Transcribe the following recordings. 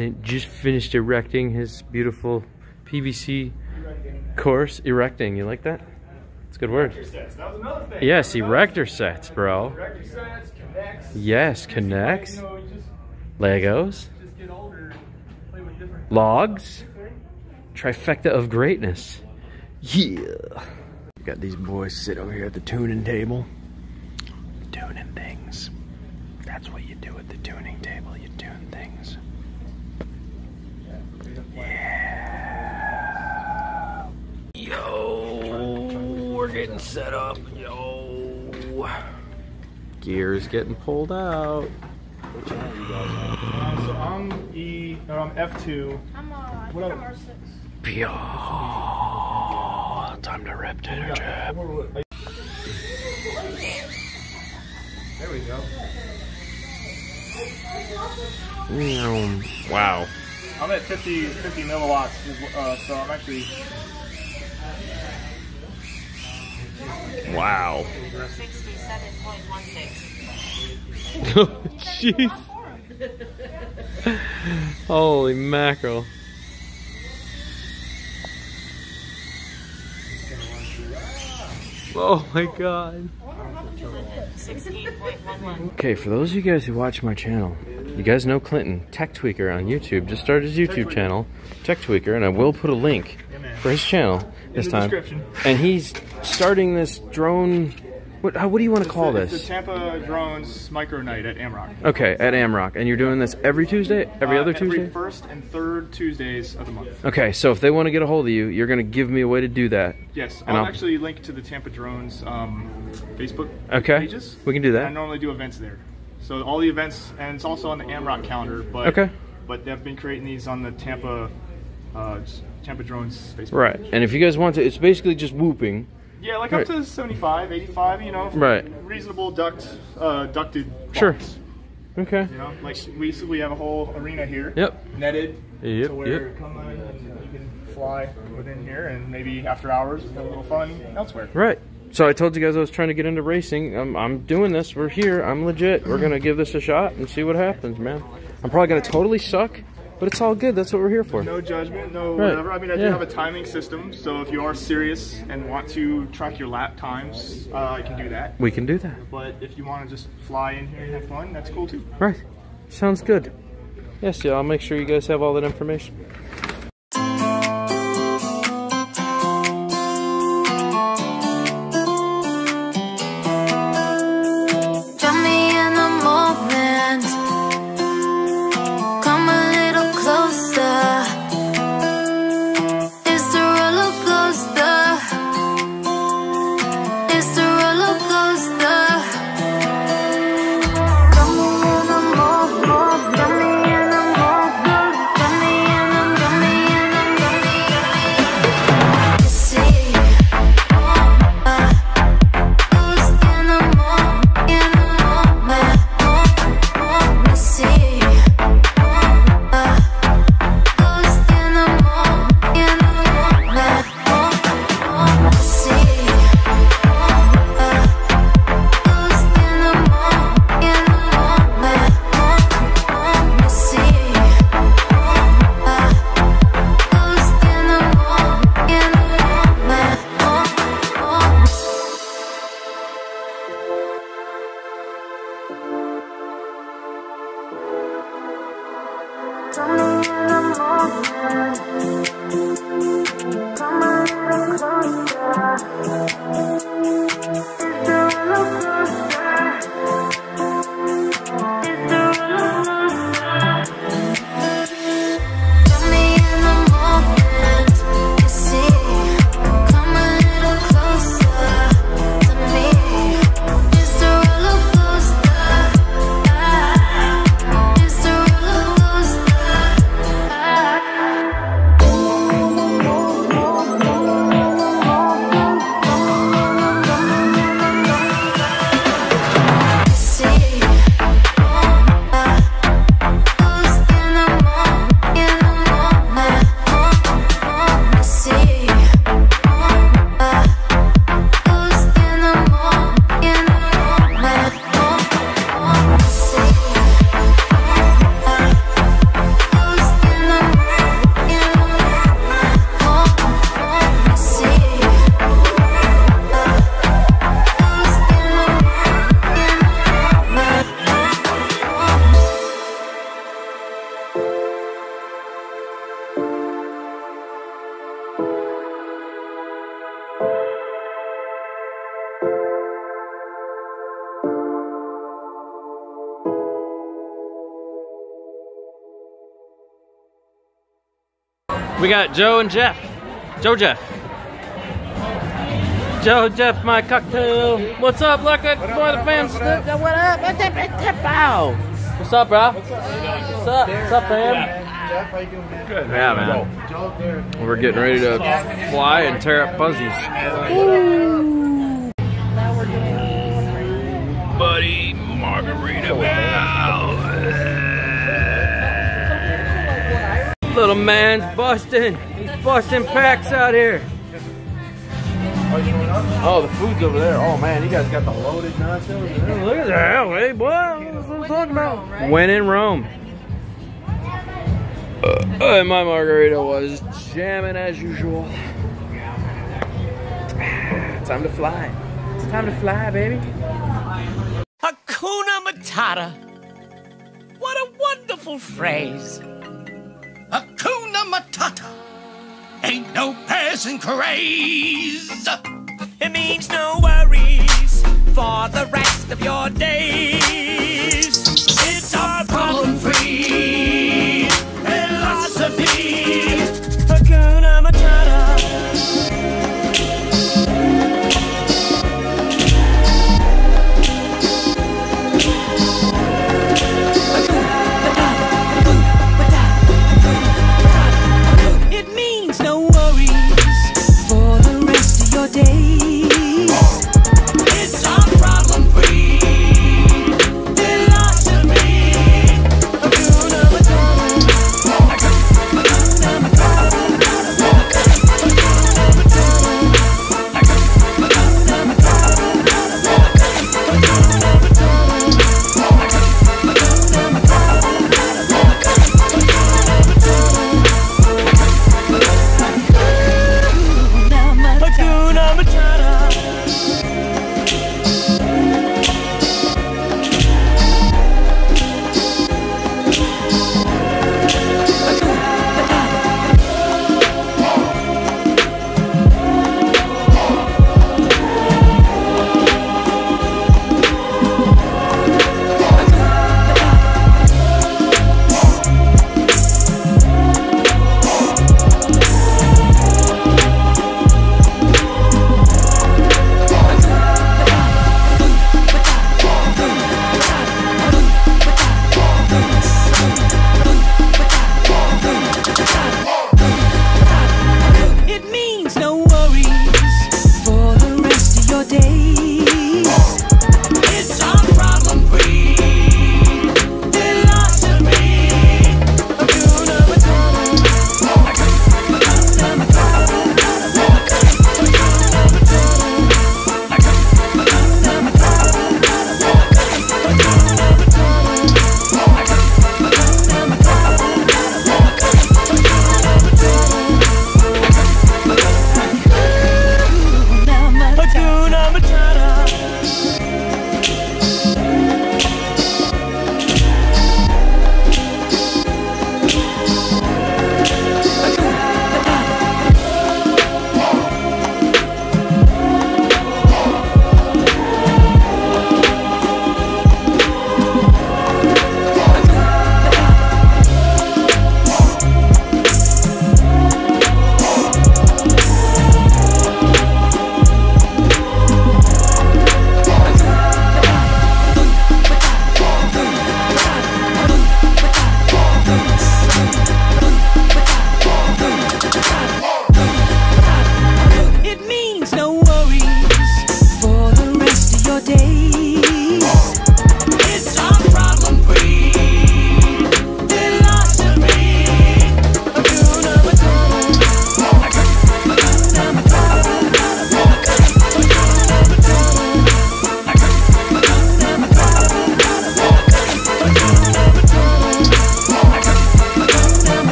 Clint just finished erecting his beautiful PVC course. Erecting, you like that? It's a good word. Yes, erector sets, bro. Yes, connects. Legos. Logs. Trifecta of greatness. Yeah. Got these boys sit over here at the tuning table. Tuning things. That's what you do at the tuning table. You tune things. Yeah. Yo, we're getting set up. Yo. Gears getting pulled out. Um, so I'm E, no, I'm F2. I'm uh, I What think up? I'm R6. Pia. Time to rip tater jab. There we go. Mm, Wow. I'm at 50, 50 milliwatts, uh, so I'm actually Wow. 67.16. Jeez. Holy mackerel. Oh my god. 68.11. Okay, for those of you guys who watch my channel, you guys know Clinton, Tech Tweaker on YouTube, just started his YouTube Tweaker. channel, Tech Tweaker, and I will put a link Yeah, for his channel this the time. description. And he's starting this drone. What, how, what do you want to call It's the this? Tampa Drones Micro Night at Amrock. Okay, at Amrock, and you're doing this every Tuesday, every Uh, other Tuesday. Every first and third Tuesdays of the month. Okay, so if they want to get a hold of you, you're going to give me a way to do that. Yes, And I'll, I'll- actually link to the Tampa Drones um, Facebook Okay, pages. we can do that. I normally do events there. So all the events, and it's also on the Amrock calendar. But Okay. But they've been creating these on the Tampa, uh, Tampa Drones Facebook. Right, and if you guys want to, it's basically just whooping. Yeah, like Right. up to 75, 85, you know. Right. Reasonable duct, uh, ducted. Sure. Okay. You know, like we we have a whole arena here. Yep. Netted. Yep, To where yep. you come and you can fly within here, and maybe after hours have a little fun elsewhere. Right. So I told you guys I was trying to get into racing. I'm, I'm doing this. We're here. I'm legit. We're gonna give this a shot and see what happens, man. I'm probably gonna totally suck, but it's all good. That's what we're here for. No judgment, no Right. whatever. I mean, I do Yeah. have a timing system, so if you are serious and want to track your lap times, uh, I can do that. We can do that. But if you want to just fly in here and have fun, that's cool too. Right. Sounds good. Yes, yeah. I'll make sure you guys have all that information. Come We got Joe and Jeff. Joe Jeff. Joe Jeff, my cocktail. What's up, look at boy the fam? What up? What up? Bow. What's up, bro? What's up? What's up, fam? Good. Yeah, man. We're getting ready to fly and tear up Fuzzy's. Buddy, margarita Little man's busting. He's busting packs out here. Oh, the food's over there. Oh man, you guys got the loaded nachos. Look at that, hey boy. That's what I'm talking about. When in Rome. Uh, and my margarita was jamming as usual. Time to fly. It's time to fly, baby. Hakuna Matata. What a wonderful phrase. Hakuna Matata. Ain't no passing craze. It means no worries for the rest of your days.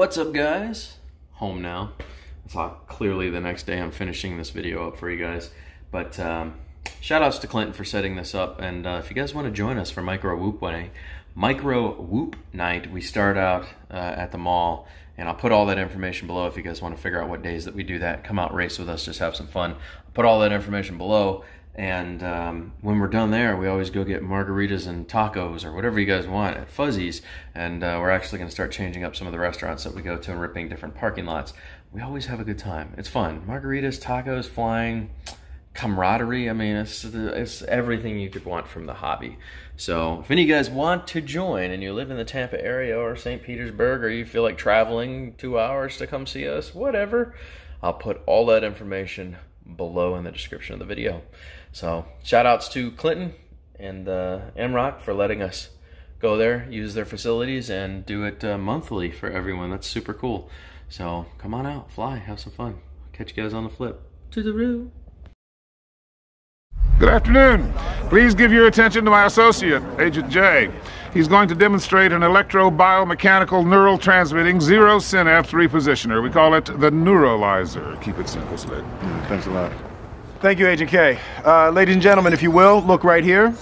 What's up, guys? Home now. It's all clearly the next day I'm finishing this video up for you guys. But um, shout outs to Clinton for setting this up. And uh, if you guys want to join us for Micro Whoop Night, Micro Whoop Night, we start out uh, at the mall. And I'll put all that information below if you guys want to figure out what days that we do that. Come out, race with us, just have some fun. I'll put all that information below. And um, when we're done there, we always go get margaritas and tacos or whatever you guys want at Fuzzy's. And uh, we're actually going to start changing up some of the restaurants that we go to and ripping different parking lots. We always have a good time. It's fun. Margaritas, tacos, flying, camaraderie. I mean, it's, it's everything you could want from the hobby. So if any of you guys want to join and you live in the Tampa area or St. Petersburg or you feel like traveling two hours to come see us, whatever, I'll put all that information below in the description of the video. So shout outs to Clinton and uh, Amrock for letting us go there, use their facilities, and do it uh, monthly for everyone. That's super cool. So come on out, fly, have some fun. Catch you guys on the flip. To the roo. Good afternoon. Please give your attention to my associate, Agent J. He's going to demonstrate an electro-biomechanical neural transmitting zero synapse repositioner. We call it the neuralizer. Keep it simple, Slick. Thanks a lot. Thank you, Agent K. Uh, ladies and gentlemen, if you will, look right here.